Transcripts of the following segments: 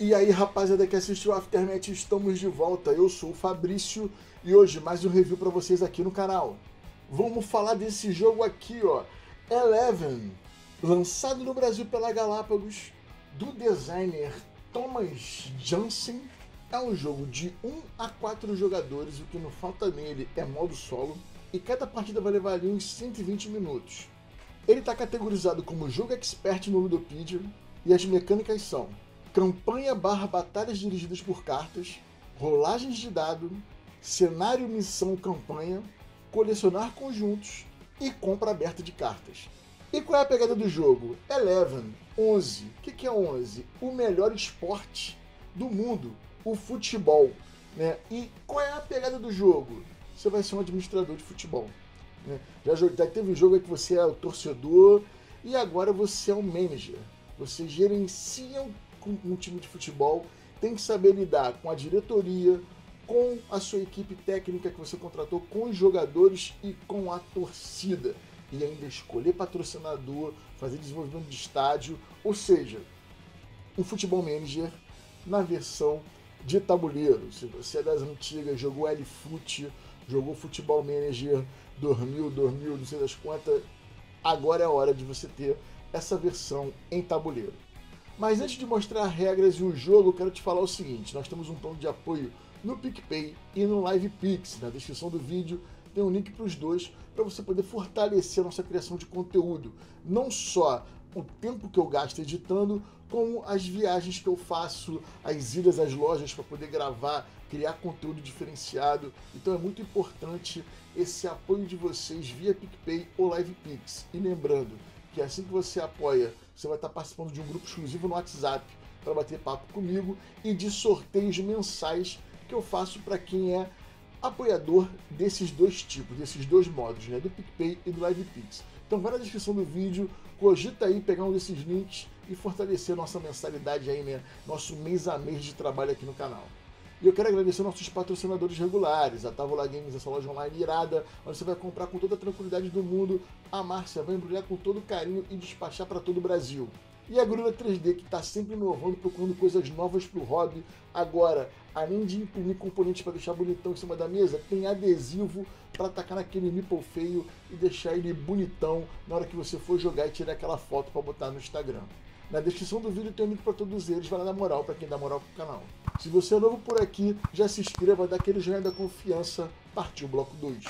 E aí, rapaziada que assistiu Aftermath, estamos de volta. Eu sou o Fabrício e hoje mais um review para vocês aqui no canal. Vamos falar desse jogo aqui, ó, Eleven, lançado no Brasil pela Galápagos, do designer Thomas Jansen. É um jogo de 1 a 4 jogadores, o que não falta nele é modo solo, e cada partida vai levar ali uns 120 minutos. Ele está categorizado como jogo expert no Ludopedia, e as mecânicas são campanha barra batalhas dirigidas por cartas, rolagens de dado, cenário missão campanha, colecionar conjuntos e compra aberta de cartas. E qual é a pegada do jogo? Eleven, 11. O que, que é 11? O melhor esporte do mundo, o futebol. Né? E qual é a pegada do jogo? Você vai ser um administrador de futebol. Né? Já, já teve um jogo que você é o torcedor e agora você é um manager. Você gerencia um time de futebol tem que saber lidar com a diretoria, com a sua equipe técnica que você contratou, com os jogadores e com a torcida. E ainda escolher patrocinador, fazer desenvolvimento de estádio, ou seja, um futebol manager na versão de tabuleiro. Se você é das antigas, jogou L-Foot, jogou Futebol Manager, dormiu, dormiu, não sei das quantas, agora é a hora de você ter essa versão em tabuleiro. Mas antes de mostrar regras e o jogo, quero te falar o seguinte: nós temos um plano de apoio no PicPay e no LivePix. Na descrição do vídeo tem um link para os dois para você poder fortalecer a nossa criação de conteúdo. Não só o tempo que eu gasto editando, como as viagens que eu faço, as idas às lojas para poder gravar, criar conteúdo diferenciado. Então é muito importante esse apoio de vocês via PicPay ou LivePix. E lembrando que assim que você apoia você vai estar participando de um grupo exclusivo no WhatsApp para bater papo comigo e de sorteios mensais que eu faço para quem é apoiador desses dois tipos, desses dois modos, né? do PicPay e do LivePix. Então vai na descrição do vídeo, cogita aí pegar um desses links e fortalecer nossa mensalidade aí, né? Nosso mês a mês de trabalho aqui no canal. E eu quero agradecer nossos patrocinadores regulares, a Távola Games, essa loja online irada, onde você vai comprar com toda a tranquilidade do mundo. A Márcia vai embrulhar com todo carinho e despachar para todo o Brasil. E a Grula 3D, que está sempre inovando, procurando coisas novas para o hobby. Agora, além de imprimir componentes para deixar bonitão em cima da mesa, tem adesivo para atacar naquele nipple feio e deixar ele bonitão na hora que você for jogar e tirar aquela foto para botar no Instagram. Na descrição do vídeo tem um link para todos eles, vai lá dar moral para quem dá moral pro canal. Se você é novo por aqui, já se inscreva, dá aquele joinha da confiança. Partiu o bloco 2.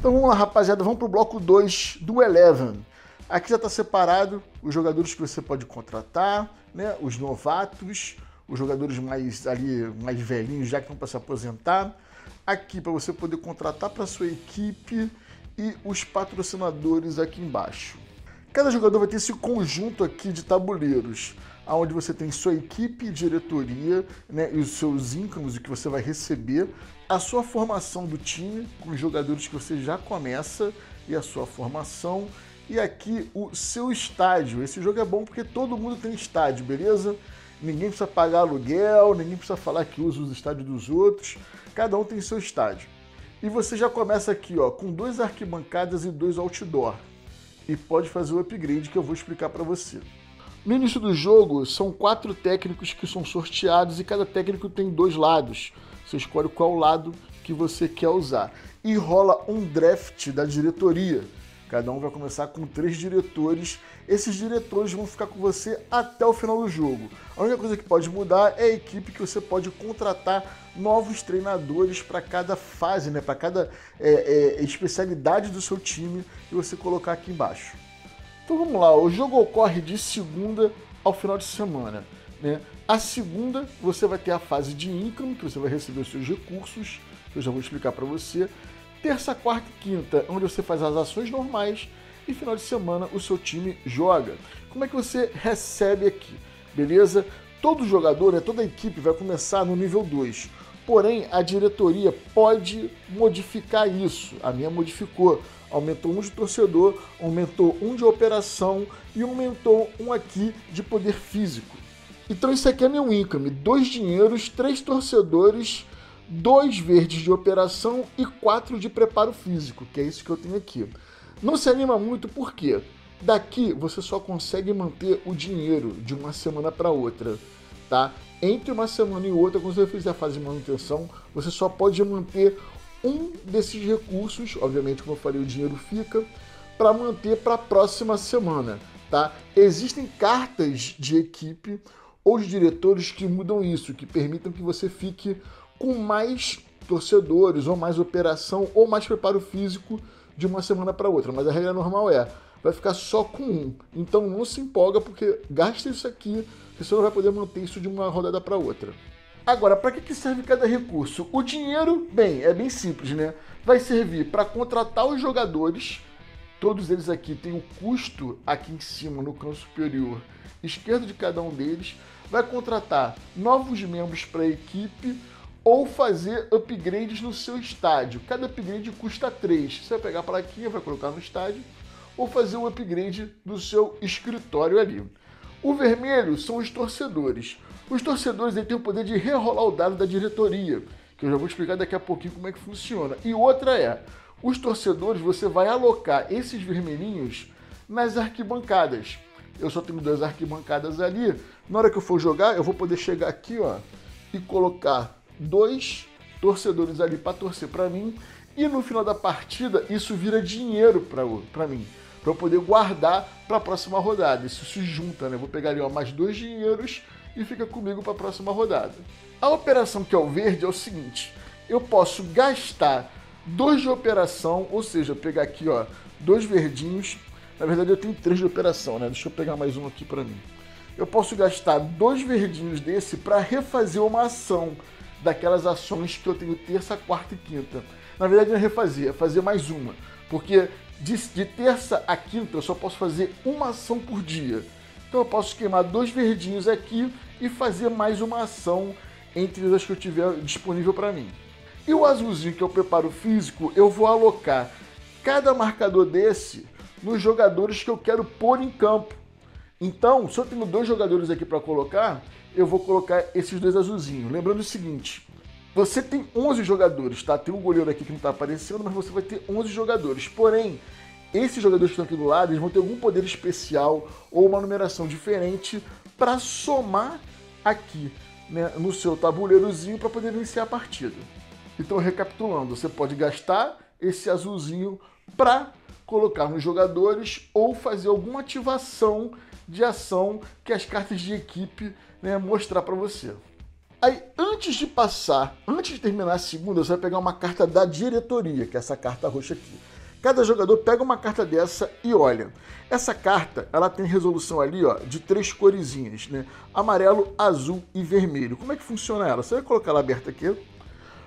Então vamos lá, rapaziada, vamos pro bloco 2 do Eleven. Aqui já está separado os jogadores que você pode contratar, né? Os novatos, os jogadores mais ali mais velhinhos já que estão para se aposentar. Aqui para você poder contratar para sua equipe e os patrocinadores aqui embaixo. Cada jogador vai ter esse conjunto aqui de tabuleiros, onde você tem sua equipe, diretoria, né, e os seus incomes, o que você vai receber, a sua formação do time, com os jogadores que você já começa, e a sua formação, e aqui o seu estádio. Esse jogo é bom porque todo mundo tem estádio, beleza? Ninguém precisa pagar aluguel, ninguém precisa falar que usa os estádios dos outros, cada um tem seu estádio. E você já começa aqui ó, com dois arquibancadas e dois outdoor e pode fazer o upgrade que eu vou explicar para você. No início do jogo, são quatro técnicos que são sorteados e cada técnico tem dois lados. Você escolhe qual lado que você quer usar. E rola um draft da diretoria. Cada um vai começar com três diretores. Esses diretores vão ficar com você até o final do jogo. A única coisa que pode mudar é a equipe que você pode contratar novos treinadores para cada fase, né? para cada é, é, especialidade do seu time e você colocar aqui embaixo. Então vamos lá, o jogo ocorre de segunda ao final de semana. Né? A segunda você vai ter a fase de income, que você vai receber os seus recursos, que eu já vou explicar para você terça, quarta e quinta, onde você faz as ações normais e final de semana o seu time joga. Como é que você recebe aqui? Beleza? Todo jogador, né, toda a equipe vai começar no nível 2. Porém, a diretoria pode modificar isso. A minha modificou. Aumentou um de torcedor, aumentou um de operação e aumentou um aqui de poder físico. Então isso aqui é meu income. Dois dinheiros, três torcedores dois verdes de operação e quatro de preparo físico, que é isso que eu tenho aqui. Não se anima muito porque daqui você só consegue manter o dinheiro de uma semana para outra. tá? Entre uma semana e outra, quando você fizer a fase de manutenção, você só pode manter um desses recursos, obviamente, como eu falei, o dinheiro fica, para manter para a próxima semana, tá? Existem cartas de equipe ou de diretores que mudam isso, que permitam que você fique com mais torcedores, ou mais operação, ou mais preparo físico de uma semana para outra. Mas a regra normal é, vai ficar só com um. Então não se empolga, porque gasta isso aqui, que você não vai poder manter isso de uma rodada para outra. Agora, para que serve cada recurso? O dinheiro, bem, é bem simples, né? Vai servir para contratar os jogadores. Todos eles aqui têm o um custo aqui em cima, no canto superior esquerdo de cada um deles. Vai contratar novos membros para a equipe ou fazer upgrades no seu estádio. Cada upgrade custa 3. Você vai pegar a plaquinha, vai colocar no estádio, ou fazer um upgrade do seu escritório ali. O vermelho são os torcedores. Os torcedores têm o poder de rerolar o dado da diretoria, que eu já vou explicar daqui a pouquinho como é que funciona. E outra é, os torcedores você vai alocar esses vermelhinhos nas arquibancadas. Eu só tenho duas arquibancadas ali. Na hora que eu for jogar, eu vou poder chegar aqui, ó, e colocar dois torcedores ali para torcer para mim e no final da partida isso vira dinheiro para mim, para eu poder guardar para a próxima rodada. Isso se junta, né? Vou pegar ali ó, mais dois dinheiros e fica comigo para a próxima rodada. A operação que é o verde é o seguinte: eu posso gastar dois de operação, ou seja, pegar aqui ó, dois verdinhos. Na verdade eu tenho três de operação, né? Deixa eu pegar mais um aqui para mim. Eu posso gastar dois verdinhos desse para refazer uma ação daquelas ações que eu tenho terça, quarta e quinta. Na verdade, não refazer, é fazer mais uma. Porque de, de terça a quinta eu só posso fazer uma ação por dia. Então eu posso queimar dois verdinhos aqui e fazer mais uma ação entre as que eu tiver disponível para mim. E o azulzinho que eu preparo físico, eu vou alocar cada marcador desse nos jogadores que eu quero pôr em campo. Então, se eu tenho dois jogadores aqui para colocar, eu vou colocar esses dois azulzinhos. Lembrando o seguinte, você tem 11 jogadores, tá? Tem um goleiro aqui que não está aparecendo, mas você vai ter 11 jogadores. Porém, esses jogadores que estão aqui do lado, eles vão ter algum poder especial ou uma numeração diferente para somar aqui né, no seu tabuleirozinho para poder vencer a partida. Então, recapitulando, você pode gastar esse azulzinho para colocar nos jogadores ou fazer alguma ativação de ação que as cartas de equipe né, mostrar para você. Aí, antes de passar, antes de terminar a segunda, você vai pegar uma carta da diretoria, que é essa carta roxa aqui. Cada jogador pega uma carta dessa e olha. Essa carta, ela tem resolução ali, ó, de três coresinhas, né? Amarelo, azul e vermelho. Como é que funciona ela? Você vai colocar ela aberta aqui,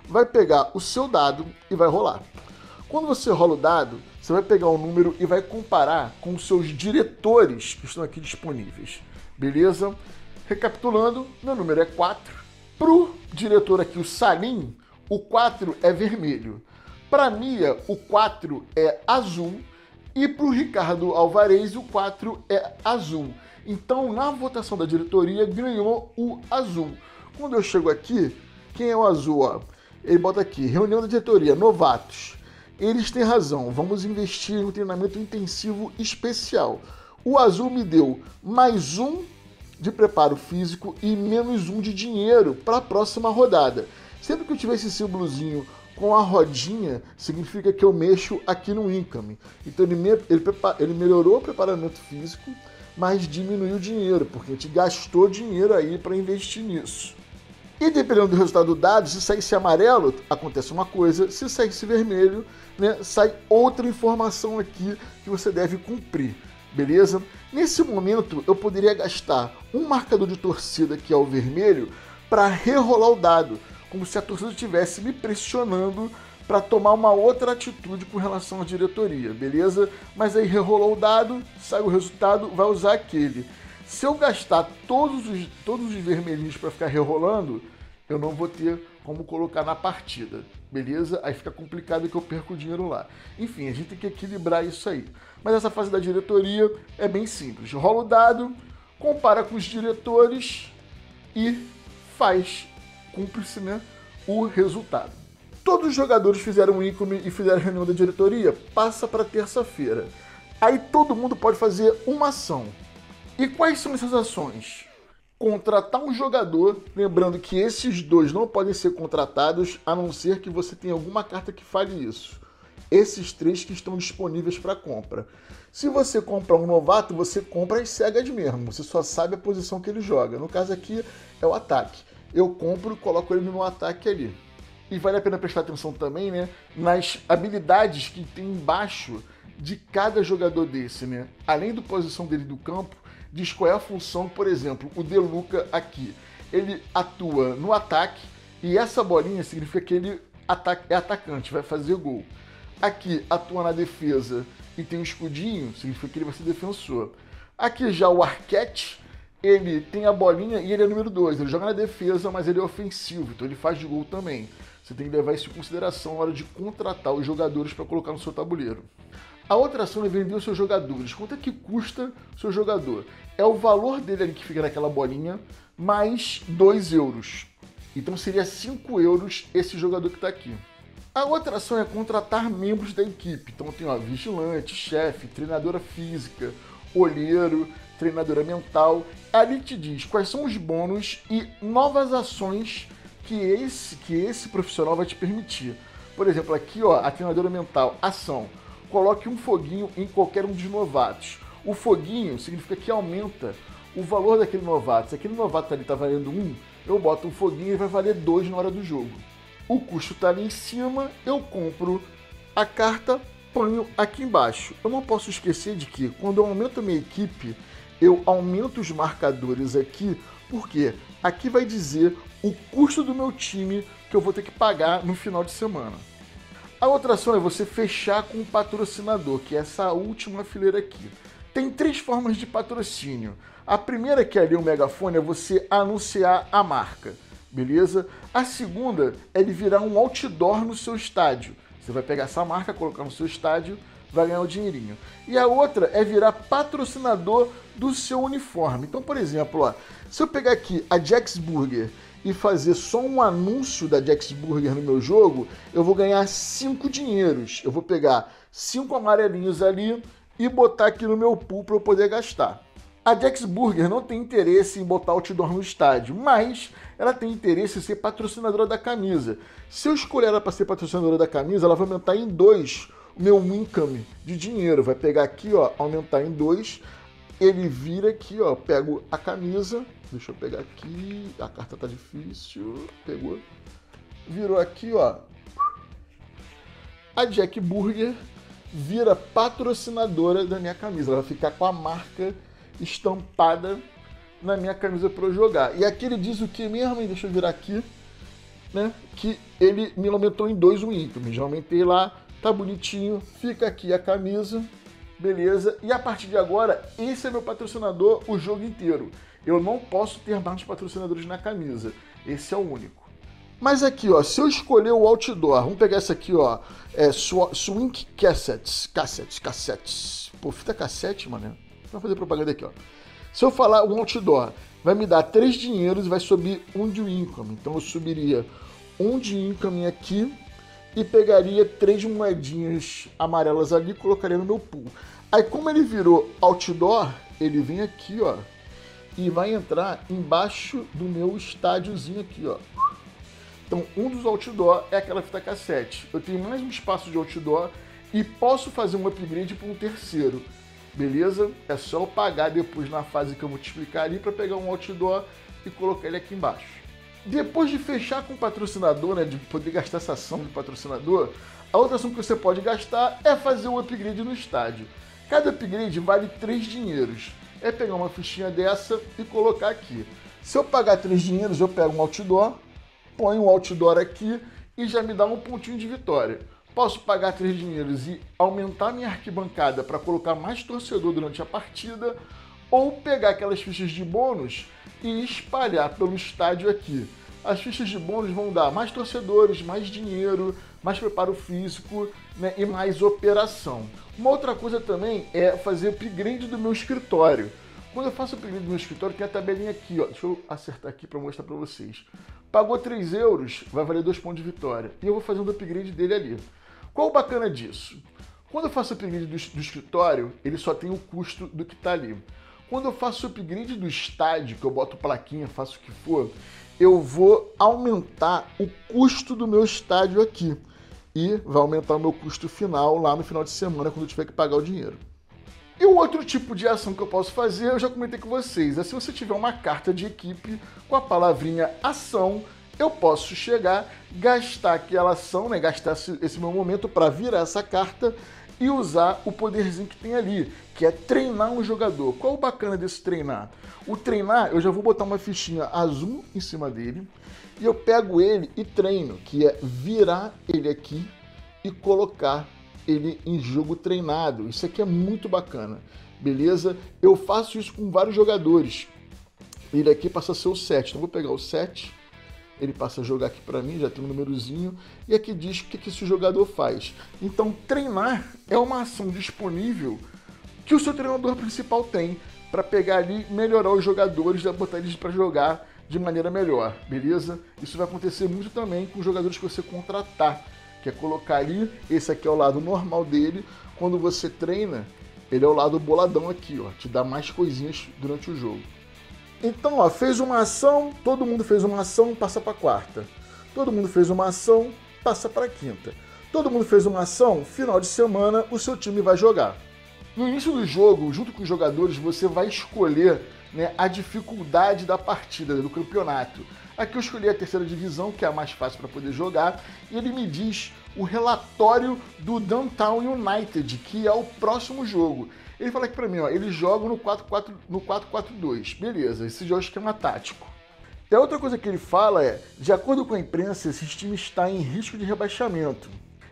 vai pegar o seu dado e vai rolar. Quando você rola o dado, você vai pegar o um número e vai comparar com os seus diretores que estão aqui disponíveis. Beleza? Recapitulando, meu número é 4. Para o diretor aqui, o Salim, o 4 é vermelho. Para Mia, o 4 é azul. E para o Ricardo Alvarez, o 4 é azul. Então, na votação da diretoria, ganhou o azul. Quando eu chego aqui, quem é o azul? Ó? Ele bota aqui, reunião da diretoria, novatos. Eles têm razão, vamos investir em um treinamento intensivo especial. O azul me deu mais um de preparo físico e menos um de dinheiro para a próxima rodada. Sempre que eu tiver esse símbolozinho com a rodinha, significa que eu mexo aqui no income. Então ele, me, ele, ele melhorou o preparamento físico, mas diminuiu o dinheiro, porque a gente gastou dinheiro aí para investir nisso. E dependendo do resultado do dado, se saísse amarelo, acontece uma coisa, se saísse vermelho, né, sai outra informação aqui que você deve cumprir beleza? Nesse momento eu poderia gastar um marcador de torcida que é o vermelho para rerolar o dado, como se a torcida estivesse me pressionando para tomar uma outra atitude com relação à diretoria, beleza? Mas aí rerolou o dado, sai o resultado, vai usar aquele. Se eu gastar todos os, todos os vermelhinhos para ficar rerolando, eu não vou ter como colocar na partida, beleza? Aí fica complicado que eu perco o dinheiro lá. Enfim, a gente tem que equilibrar isso aí. Mas essa fase da diretoria é bem simples. Rola o dado, compara com os diretores e faz, cumpre-se né, o resultado. Todos os jogadores fizeram um ícone e fizeram reunião da diretoria, passa para terça-feira. Aí todo mundo pode fazer uma ação. E quais são essas ações? Contratar um jogador, lembrando que esses dois não podem ser contratados a não ser que você tenha alguma carta que fale isso. Esses três que estão disponíveis para compra. Se você comprar um novato, você compra as cegas mesmo. Você só sabe a posição que ele joga. No caso aqui é o ataque. Eu compro e coloco ele no ataque ali. E vale a pena prestar atenção também, né, nas habilidades que tem embaixo de cada jogador desse, né? Além da posição dele do campo, diz qual é a função, por exemplo, o Deluca aqui. Ele atua no ataque e essa bolinha significa que ele é atacante, vai fazer gol. Aqui atua na defesa e tem um escudinho, significa que ele vai ser defensor. Aqui já o Arquete, ele tem a bolinha e ele é número 2. Ele joga na defesa, mas ele é ofensivo, então ele faz de gol também. Você tem que levar isso em consideração na hora de contratar os jogadores para colocar no seu tabuleiro. A outra ação é vender os seus jogadores. Quanto é que custa o seu jogador? É o valor dele ali que fica naquela bolinha, mais 2 euros. Então seria 5 euros esse jogador que está aqui. A outra ação é contratar membros da equipe. Então tem ó, vigilante, chefe, treinadora física, olheiro, treinadora mental. Ali te diz quais são os bônus e novas ações que esse, que esse profissional vai te permitir. Por exemplo, aqui ó, a treinadora mental, ação. Coloque um foguinho em qualquer um dos novatos. O foguinho significa que aumenta o valor daquele novato. Se aquele novato ali está valendo um, eu boto um foguinho e vai valer dois na hora do jogo o custo está ali em cima, eu compro a carta, ponho aqui embaixo. Eu não posso esquecer de que quando eu aumento a minha equipe, eu aumento os marcadores aqui, porque aqui vai dizer o custo do meu time que eu vou ter que pagar no final de semana. A outra ação é você fechar com o patrocinador, que é essa última fileira aqui. Tem três formas de patrocínio. A primeira, que é ali o megafone, é você anunciar a marca beleza? A segunda é ele virar um outdoor no seu estádio. Você vai pegar essa marca, colocar no seu estádio, vai ganhar o dinheirinho. E a outra é virar patrocinador do seu uniforme. Então, por exemplo, ó, se eu pegar aqui a Jax Burger e fazer só um anúncio da Jax Burger no meu jogo, eu vou ganhar cinco dinheiros. Eu vou pegar cinco amarelinhos ali e botar aqui no meu pool para eu poder gastar. A Jax Burger não tem interesse em botar outdoor no estádio, mas ela tem interesse em ser patrocinadora da camisa. Se eu escolher ela para ser patrocinadora da camisa, ela vai aumentar em dois o meu income de dinheiro. Vai pegar aqui, ó, aumentar em dois. Ele vira aqui, ó, pego a camisa. Deixa eu pegar aqui. A carta tá difícil. Pegou. Virou aqui, ó. A Jack Burger vira patrocinadora da minha camisa. Ela vai ficar com a marca estampada na minha camisa para eu jogar. E aqui ele diz o que mesmo, deixa eu virar aqui, né? Que ele me aumentou em dois o income. Já aumentei lá, tá bonitinho, fica aqui a camisa, beleza. E a partir de agora, esse é meu patrocinador o jogo inteiro. Eu não posso ter mais patrocinadores na camisa. Esse é o único. Mas aqui, ó, se eu escolher o outdoor, vamos pegar essa aqui, ó, é Swing Cassettes, cassettes, cassettes. Pô, fita cassete, mano. Vamos fazer propaganda aqui, ó. Se eu falar um outdoor, vai me dar três dinheiros e vai subir um de income. Então eu subiria um de income aqui e pegaria três moedinhas amarelas ali e colocaria no meu pool. Aí como ele virou outdoor, ele vem aqui, ó, e vai entrar embaixo do meu estádiozinho aqui, ó. Então, um dos outdoor é aquela fita cassete. Eu tenho mais um espaço de outdoor e posso fazer um upgrade para um terceiro beleza? É só eu pagar depois na fase que eu explicar ali para pegar um outdoor e colocar ele aqui embaixo. Depois de fechar com o patrocinador, né, de poder gastar essa ação do patrocinador, a outra ação que você pode gastar é fazer um upgrade no estádio. Cada upgrade vale 3 dinheiros. É pegar uma fichinha dessa e colocar aqui. Se eu pagar 3 dinheiros, eu pego um outdoor, ponho um outdoor aqui e já me dá um pontinho de vitória. Posso pagar três dinheiros e aumentar minha arquibancada para colocar mais torcedor durante a partida, ou pegar aquelas fichas de bônus e espalhar pelo estádio aqui. As fichas de bônus vão dar mais torcedores, mais dinheiro, mais preparo físico né, e mais operação. Uma outra coisa também é fazer upgrade do meu escritório. Quando eu faço upgrade do meu escritório, tem a tabelinha aqui, ó. Deixa eu acertar aqui para mostrar para vocês. Pagou 3 euros, vai valer 2 pontos de vitória. E eu vou fazer um upgrade dele ali. Qual o bacana disso? Quando eu faço o upgrade do, do escritório, ele só tem o custo do que está ali. Quando eu faço o upgrade do estádio, que eu boto plaquinha, faço o que for, eu vou aumentar o custo do meu estádio aqui. E vai aumentar o meu custo final lá no final de semana, quando eu tiver que pagar o dinheiro. E o outro tipo de ação que eu posso fazer, eu já comentei com vocês, é se você tiver uma carta de equipe com a palavrinha ação, eu posso chegar, gastar aquela ação, né, gastar esse meu momento para virar essa carta e usar o poderzinho que tem ali, que é treinar um jogador. Qual o bacana desse treinar? O treinar, eu já vou botar uma fichinha azul em cima dele e eu pego ele e treino, que é virar ele aqui e colocar ele em jogo treinado. Isso aqui é muito bacana, beleza? Eu faço isso com vários jogadores. Ele aqui passa a ser o 7. Então vou pegar o 7 ele passa a jogar aqui para mim, já tem um númerozinho, e aqui diz o que, que esse jogador faz. Então, treinar é uma ação disponível que o seu treinador principal tem para pegar ali, melhorar os jogadores, botar eles para jogar de maneira melhor, beleza? Isso vai acontecer muito também com os jogadores que você contratar, que é colocar ali, esse aqui é o lado normal dele, quando você treina, ele é o lado boladão aqui, ó, te dá mais coisinhas durante o jogo. Então, ó, fez uma ação, todo mundo fez uma ação, passa para quarta. Todo mundo fez uma ação, passa para quinta. Todo mundo fez uma ação, final de semana o seu time vai jogar. No início do jogo, junto com os jogadores, você vai escolher né, a dificuldade da partida, do campeonato. Aqui eu escolhi a terceira divisão, que é a mais fácil para poder jogar, e ele me diz o relatório do Downtown United, que é o próximo jogo. Ele fala aqui para mim, ó, eles jogam no 4-4 no 4-4-2. Beleza, esse é um esquema tático. E a outra coisa que ele fala é, de acordo com a imprensa, esse time está em risco de rebaixamento.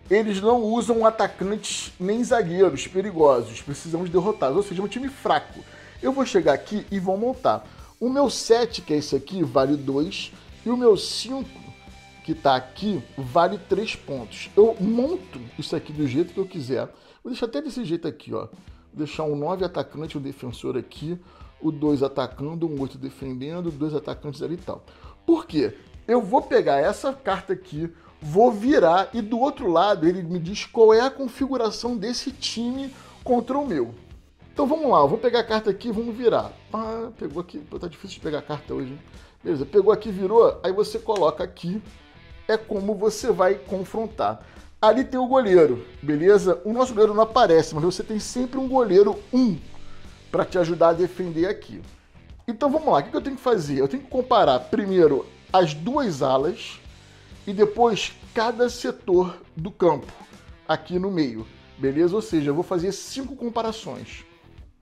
Eles não usam atacantes nem zagueiros perigosos, precisamos derrotá-los, ou seja, é um time fraco. Eu vou chegar aqui e vou montar. O meu 7, que é esse aqui, vale 2, e o meu 5, que está aqui, vale 3 pontos. Eu monto isso aqui do jeito que eu quiser. Vou deixar até desse jeito aqui, ó deixar um 9 atacante, um defensor aqui, o 2 atacando, um 8 defendendo, dois atacantes ali e tal. Por quê? Eu vou pegar essa carta aqui, vou virar e do outro lado ele me diz qual é a configuração desse time contra o meu. Então vamos lá, eu vou pegar a carta aqui vamos virar. Ah, pegou aqui, tá difícil de pegar a carta hoje. Hein? Beleza, pegou aqui, virou, aí você coloca aqui, é como você vai confrontar. Ali tem o goleiro, beleza? O nosso goleiro não aparece, mas você tem sempre um goleiro 1 um, para te ajudar a defender aqui. Então vamos lá, o que eu tenho que fazer? Eu tenho que comparar primeiro as duas alas e depois cada setor do campo aqui no meio, beleza? Ou seja, eu vou fazer cinco comparações.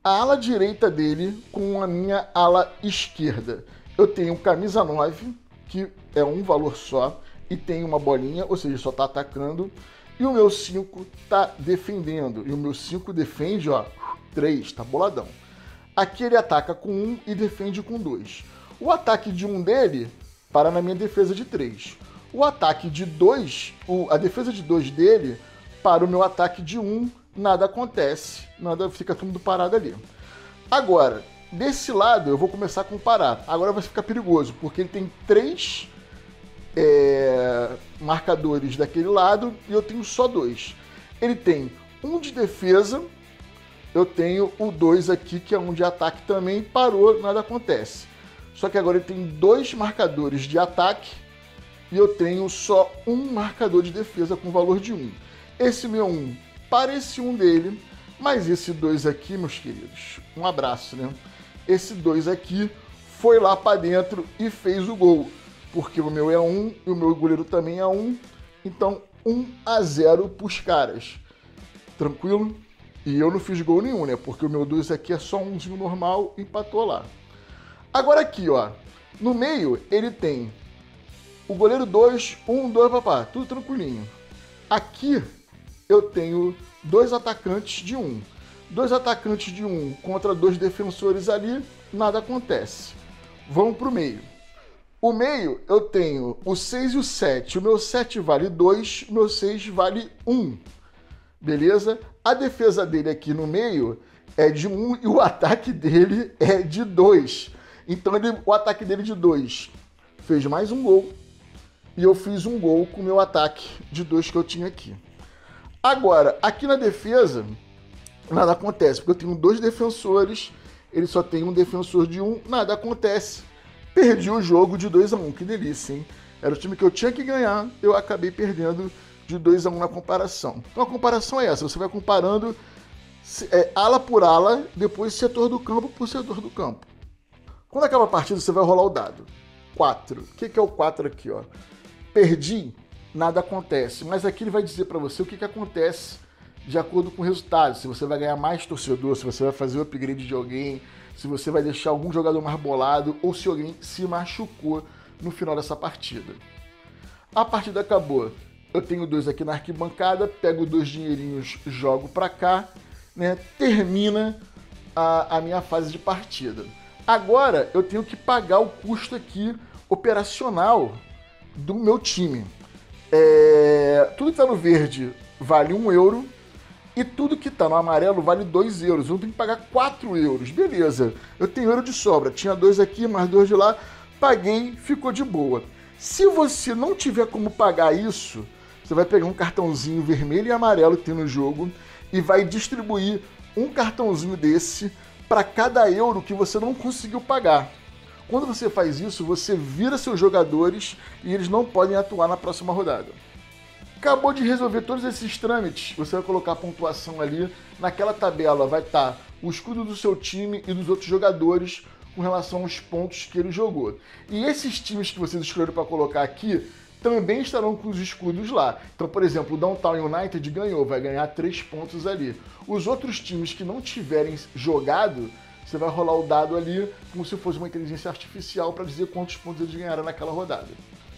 A ala direita dele com a minha ala esquerda. Eu tenho camisa 9, que é um valor só e tem uma bolinha, ou seja, só está atacando. E o meu 5 está defendendo. E o meu 5 defende, ó, 3, tá boladão. Aqui ele ataca com 1 um e defende com 2. O ataque de 1 um dele para na minha defesa de 3. O ataque de 2, a defesa de 2 dele para o meu ataque de 1, um, nada acontece. Nada fica tudo parado ali. Agora, desse lado eu vou começar a comparar. Agora vai ficar perigoso, porque ele tem 3 é, marcadores daquele lado e eu tenho só dois. Ele tem um de defesa, eu tenho o dois aqui que é um de ataque também, parou, nada acontece. Só que agora ele tem dois marcadores de ataque e eu tenho só um marcador de defesa com valor de um. Esse meu um parece um dele, mas esse dois aqui, meus queridos, um abraço, né? Esse dois aqui foi lá para dentro e fez o gol porque o meu é 1 e o meu goleiro também é 1. Então, 1 a 0 pros caras. Tranquilo? E eu não fiz gol nenhum, né? Porque o meu 2 aqui é só umzinho normal, empatou lá. Agora aqui, ó. No meio, ele tem o goleiro 2, 1, 2, papá. Tudo tranquilinho. Aqui, eu tenho dois atacantes de 1. Um. Dois atacantes de 1 um contra dois defensores ali, nada acontece. Vamos pro meio. O meio, eu tenho o 6 e o 7. O meu 7 vale 2, o meu 6 vale 1. Beleza? A defesa dele aqui no meio é de 1 e o ataque dele é de 2. Então ele, o ataque dele de 2 fez mais um gol. E eu fiz um gol com o meu ataque de 2 que eu tinha aqui. Agora, aqui na defesa, nada acontece, porque eu tenho dois defensores ele só tem um defensor de um, nada acontece. Perdi o jogo de 2 a 1 um. que delícia, hein? Era o time que eu tinha que ganhar, eu acabei perdendo de 2 a 1 um na comparação. Então a comparação é essa, você vai comparando é, ala por ala, depois setor do campo por setor do campo. Quando acaba a partida, você vai rolar o dado. 4. O que, que é o 4 aqui? Ó? Perdi, nada acontece. Mas aqui ele vai dizer para você o que, que acontece de acordo com o resultado. Se você vai ganhar mais torcedor, se você vai fazer o upgrade de alguém, se você vai deixar algum jogador mais bolado ou se alguém se machucou no final dessa partida. A partida acabou. Eu tenho dois aqui na arquibancada, pego dois dinheirinhos, jogo para cá, né? Termina a, a minha fase de partida. Agora eu tenho que pagar o custo aqui operacional do meu time. É, tudo que está no verde vale um euro, e tudo que está no amarelo vale 2 euros. Eu tenho que pagar 4 euros. Beleza, eu tenho euro de sobra. Tinha dois aqui, mais dois de lá. Paguei, ficou de boa. Se você não tiver como pagar isso, você vai pegar um cartãozinho vermelho e amarelo que tem no jogo e vai distribuir um cartãozinho desse para cada euro que você não conseguiu pagar. Quando você faz isso, você vira seus jogadores e eles não podem atuar na próxima rodada. Acabou de resolver todos esses trâmites, você vai colocar a pontuação ali. Naquela tabela vai estar tá o escudo do seu time e dos outros jogadores com relação aos pontos que ele jogou. E esses times que vocês escolheram para colocar aqui também estarão com os escudos lá. Então, por exemplo, o Downtown United ganhou, vai ganhar três pontos ali. Os outros times que não tiverem jogado, você vai rolar o dado ali como se fosse uma inteligência artificial para dizer quantos pontos eles ganharam naquela rodada.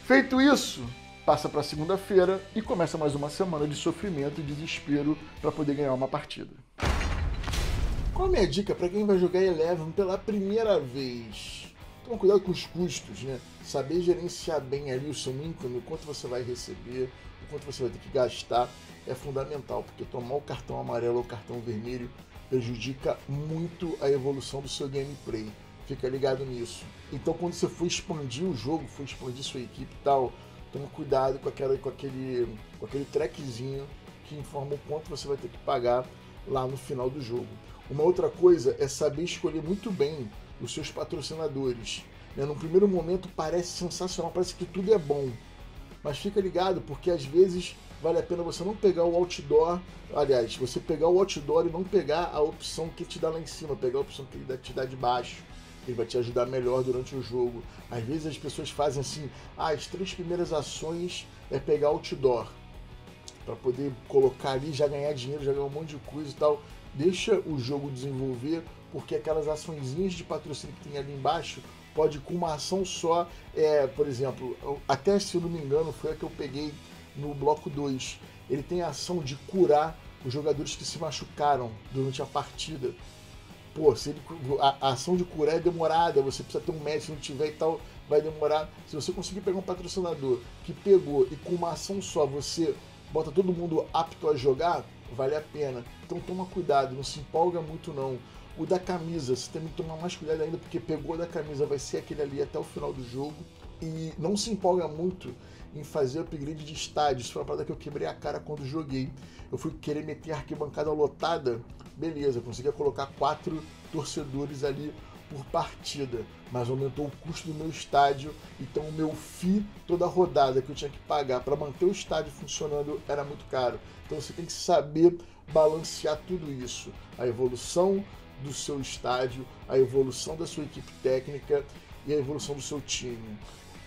Feito isso, passa para segunda-feira e começa mais uma semana de sofrimento e desespero para poder ganhar uma partida. Qual a minha dica para quem vai jogar Eleven pela primeira vez? Toma cuidado com os custos, né? Saber gerenciar bem ali o seu income, o quanto você vai receber, o quanto você vai ter que gastar, é fundamental, porque tomar o cartão amarelo ou o cartão vermelho prejudica muito a evolução do seu gameplay. Fica ligado nisso. Então, quando você for expandir o jogo, for expandir sua equipe e tal, Toma cuidado com, aquela, com, aquele, com aquele trackzinho que informa o quanto você vai ter que pagar lá no final do jogo. Uma outra coisa é saber escolher muito bem os seus patrocinadores. Né? No primeiro momento parece sensacional, parece que tudo é bom. Mas fica ligado, porque às vezes vale a pena você não pegar o outdoor, aliás, você pegar o outdoor e não pegar a opção que te dá lá em cima, pegar a opção que te dá de baixo ele vai te ajudar melhor durante o jogo. Às vezes as pessoas fazem assim, ah, as três primeiras ações é pegar outdoor para poder colocar ali, já ganhar dinheiro, já ganhar um monte de coisa e tal. Deixa o jogo desenvolver, porque aquelas açõezinhas de patrocínio que tem ali embaixo pode com uma ação só, é, por exemplo, até se eu não me engano, foi a que eu peguei no bloco 2. Ele tem a ação de curar os jogadores que se machucaram durante a partida pô, se ele, a, a, ação de curar é demorada, você precisa ter um médico, se não tiver e tal, vai demorar. Se você conseguir pegar um patrocinador que pegou e com uma ação só você bota todo mundo apto a jogar, vale a pena. Então toma cuidado, não se empolga muito não. O da camisa, você tem que tomar mais cuidado ainda, porque pegou da camisa, vai ser aquele ali até o final do jogo. E não se empolga muito em fazer upgrade de estádio. Isso foi uma parada que eu quebrei a cara quando joguei. Eu fui querer meter a arquibancada lotada beleza, conseguia colocar quatro torcedores ali por partida, mas aumentou o custo do meu estádio, então o meu FII toda rodada que eu tinha que pagar para manter o estádio funcionando era muito caro. Então você tem que saber balancear tudo isso, a evolução do seu estádio, a evolução da sua equipe técnica e a evolução do seu time.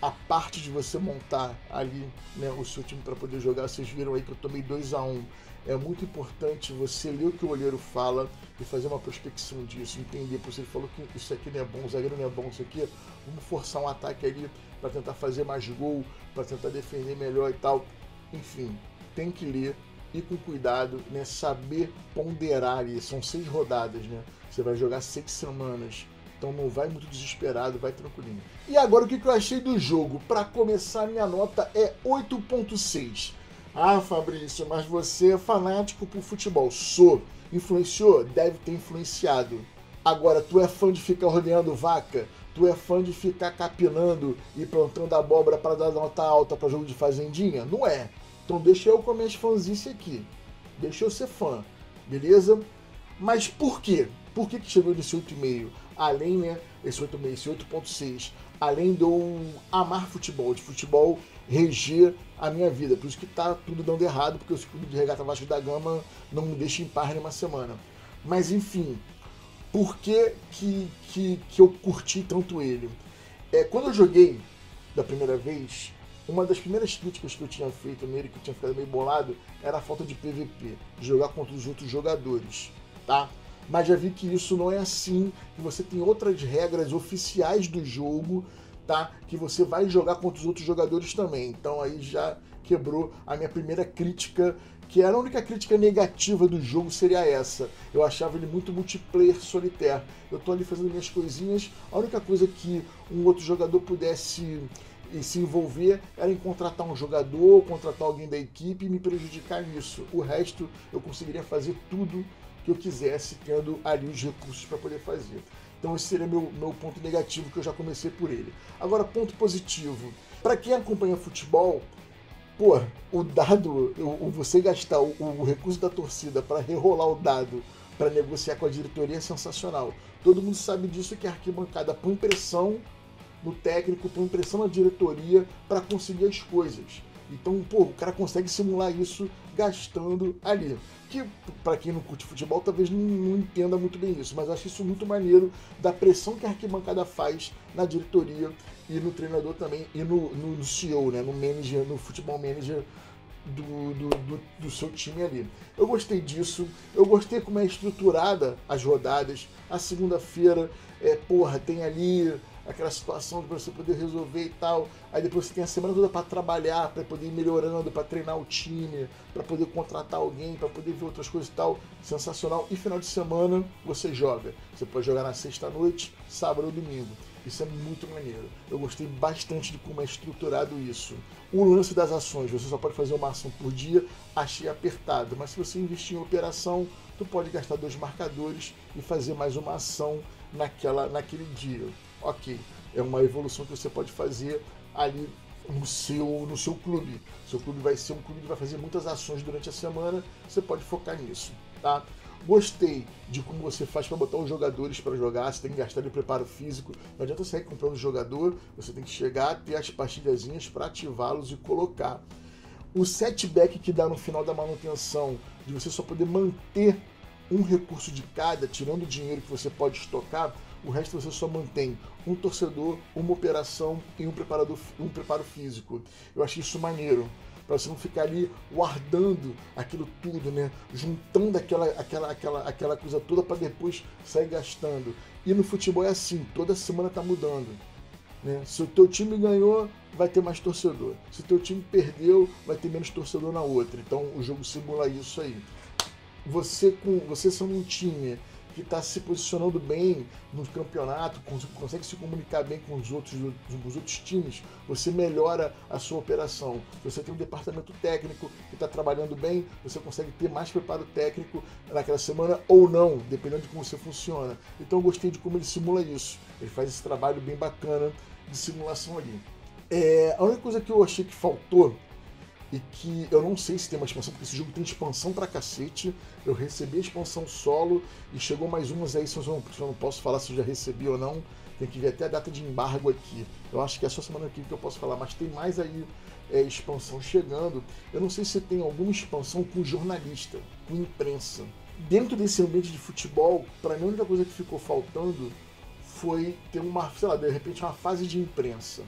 A parte de você montar ali né, o seu time para poder jogar, vocês viram aí que eu tomei 2 a 1 um é muito importante você ler o que o olheiro fala e fazer uma prospecção disso, entender, por se ele falou que isso aqui não é bom, o zagueiro não é bom, isso aqui, vamos forçar um ataque ali para tentar fazer mais gol, para tentar defender melhor e tal. Enfim, tem que ler e com cuidado, né, saber ponderar ali. São seis rodadas, né? Você vai jogar seis semanas. Então não vai muito desesperado, vai tranquilinho. E agora o que eu achei do jogo? Para começar, minha nota é 8.6. Ah, Fabrício, mas você é fanático por futebol. Sou. Influenciou? Deve ter influenciado. Agora, tu é fã de ficar rodeando vaca? Tu é fã de ficar capinando e plantando abóbora para dar nota alta para jogo de fazendinha? Não é. Então deixa eu com minhas fãzice aqui. Deixa eu ser fã, beleza? Mas por quê? Por que, que chegou nesse 8,5? Além, né, esse 8.6, além de eu amar futebol, de futebol reger a minha vida. Por isso que tá tudo dando errado, porque o clube de regata Vasco da Gama não me deixa em paz numa semana. Mas enfim, por que, que, que, que eu curti tanto ele? É, quando eu joguei da primeira vez, uma das primeiras críticas que eu tinha feito nele, que eu tinha ficado meio bolado, era a falta de PVP, jogar contra os outros jogadores, tá? Mas já vi que isso não é assim, que você tem outras regras oficiais do jogo, tá? Que você vai jogar contra os outros jogadores também. Então aí já quebrou a minha primeira crítica, que era a única crítica negativa do jogo seria essa. Eu achava ele muito multiplayer solitário. Eu tô ali fazendo minhas coisinhas, a única coisa que um outro jogador pudesse se envolver era em contratar um jogador, contratar alguém da equipe e me prejudicar nisso. O resto eu conseguiria fazer tudo que eu quisesse, tendo ali os recursos para poder fazer. Então esse seria meu, meu ponto negativo, que eu já comecei por ele. Agora, ponto positivo. Para quem acompanha futebol, pô, o dado, o, você gastar o, o recurso da torcida para rerolar o dado para negociar com a diretoria é sensacional. Todo mundo sabe disso que a arquibancada põe pressão no técnico, põe pressão na diretoria para conseguir as coisas. Então, pô, o cara consegue simular isso gastando ali. Que, para quem não curte futebol, talvez não, não, entenda muito bem isso, mas acho isso muito maneiro da pressão que a arquibancada faz na diretoria e no treinador também, e no, no, no CEO, né, no manager, no futebol manager do, do, do, do, seu time ali. Eu gostei disso, eu gostei como é estruturada as rodadas. A segunda-feira, é, porra, tem ali aquela situação de você poder resolver e tal. Aí depois você tem a semana toda para trabalhar, para poder ir melhorando, para treinar o time, para poder contratar alguém, para poder ver outras coisas e tal. Sensacional. E final de semana você joga. Você pode jogar na sexta-noite, sábado ou domingo. Isso é muito maneiro. Eu gostei bastante de como é estruturado isso. O lance das ações, você só pode fazer uma ação por dia, achei apertado. Mas se você investir em operação, tu pode gastar dois marcadores e fazer mais uma ação naquela, naquele dia ok, é uma evolução que você pode fazer ali no seu, no seu clube. Seu clube vai ser um clube que vai fazer muitas ações durante a semana, você pode focar nisso, tá? Gostei de como você faz para botar os jogadores para jogar, você tem que gastar de preparo físico. Não adianta você ir comprando jogador, você tem que chegar, ter as pastilhazinhas para ativá-los e colocar. O setback que dá no final da manutenção, de você só poder manter um recurso de cada, tirando o dinheiro que você pode estocar, o resto você só mantém um torcedor, uma operação e um, preparador, um preparo físico. Eu achei isso maneiro. Para você não ficar ali guardando aquilo tudo, né? Juntando aquela, aquela, aquela, aquela coisa toda para depois sair gastando. E no futebol é assim, toda semana tá mudando. Né? Se o teu time ganhou, vai ter mais torcedor. Se o teu time perdeu, vai ter menos torcedor na outra. Então o jogo simula isso aí. Você com você sendo um time que está se posicionando bem no campeonato, consegue se comunicar bem com os outros, os outros times, você melhora a sua operação. Você tem um departamento técnico que está trabalhando bem, você consegue ter mais preparo técnico naquela semana ou não, dependendo de como você funciona. Então eu gostei de como ele simula isso. Ele faz esse trabalho bem bacana de simulação ali. É, a única coisa que eu achei que faltou e que eu não sei se tem uma expansão, porque esse jogo tem expansão pra cacete. Eu recebi a expansão solo e chegou mais umas aí, se eu não, se eu não posso falar se eu já recebi ou não. Tem que ver até a data de embargo aqui. Eu acho que é só semana aqui que eu posso falar, mas tem mais aí é, expansão chegando. Eu não sei se tem alguma expansão com jornalista, com imprensa. Dentro desse ambiente de futebol, para mim a única coisa que ficou faltando foi ter uma, sei lá, de repente uma fase de imprensa.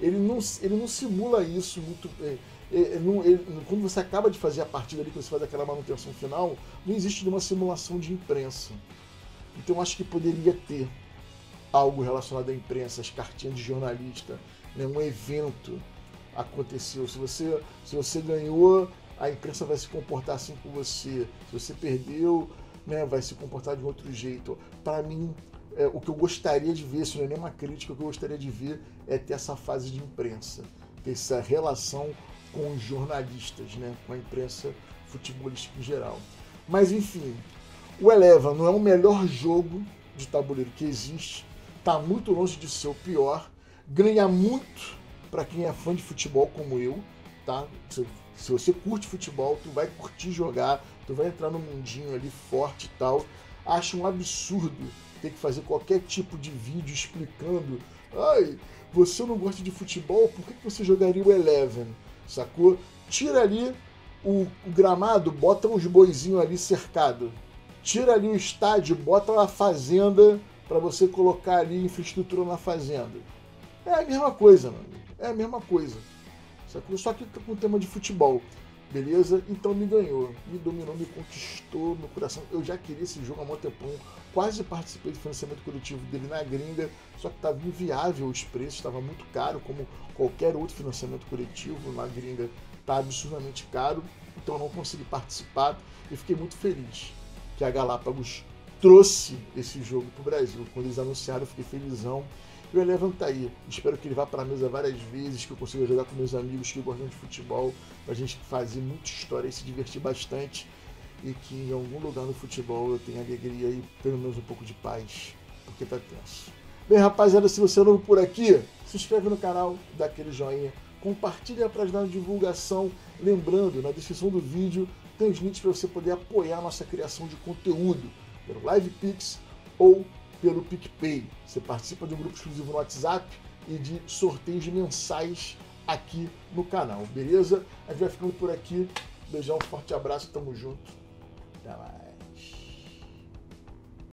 Ele não, ele não simula isso muito. É, quando você acaba de fazer a partida ali, que você faz aquela manutenção final, não existe nenhuma simulação de imprensa. Então acho que poderia ter algo relacionado à imprensa, as cartinhas de jornalista, né? um evento aconteceu. Se você, se você ganhou, a imprensa vai se comportar assim com você. Se você perdeu, né, vai se comportar de outro jeito. Para mim, é, o que eu gostaria de ver, isso não é nenhuma crítica, o que eu gostaria de ver é ter essa fase de imprensa, ter essa relação com os jornalistas, né, com a imprensa futebolística em geral. Mas enfim, o Eleven não é o melhor jogo de tabuleiro que existe, está muito longe de ser o pior, ganha muito para quem é fã de futebol como eu, tá? Se, se, você curte futebol, tu vai curtir jogar, tu vai entrar no mundinho ali forte e tal. acha um absurdo ter que fazer qualquer tipo de vídeo explicando. Ai, você não gosta de futebol, por que você jogaria o Eleven? Sacou? Tira ali o, gramado, bota uns boizinhos ali cercado. Tira ali o estádio, bota uma fazenda para você colocar ali infraestrutura na fazenda. É a mesma coisa, mano. É a mesma coisa. Sacou? Só que com o tema de futebol. Beleza? Então me ganhou, me dominou, me conquistou no coração. Eu já queria esse jogo há muito tempo. Quase participei do financiamento coletivo dele na gringa, só que estava inviável os preços, estava muito caro, como qualquer outro financiamento coletivo na gringa está absurdamente caro. Então eu não consegui participar e fiquei muito feliz que a Galápagos trouxe esse jogo para o Brasil. Quando eles anunciaram, eu fiquei felizão. E o Eleven tá aí. Espero que ele vá para a mesa várias vezes, que eu consiga jogar com meus amigos que gostam de futebol, para a gente fazer muita história e se divertir bastante. E que em algum lugar no futebol eu tenha alegria e pelo menos um pouco de paz, porque tá tenso. Bem, rapaziada, se você é novo por aqui, se inscreve no canal, dá aquele joinha, compartilha para ajudar na divulgação. Lembrando, na descrição do vídeo tem os links para você poder apoiar a nossa criação de conteúdo pelo LivePix ou pelo PicPay. Você participa de um grupo exclusivo no WhatsApp e de sorteios mensais aqui no canal, beleza? A gente vai ficando por aqui. Beijão, forte abraço, tamo junto. Até mais.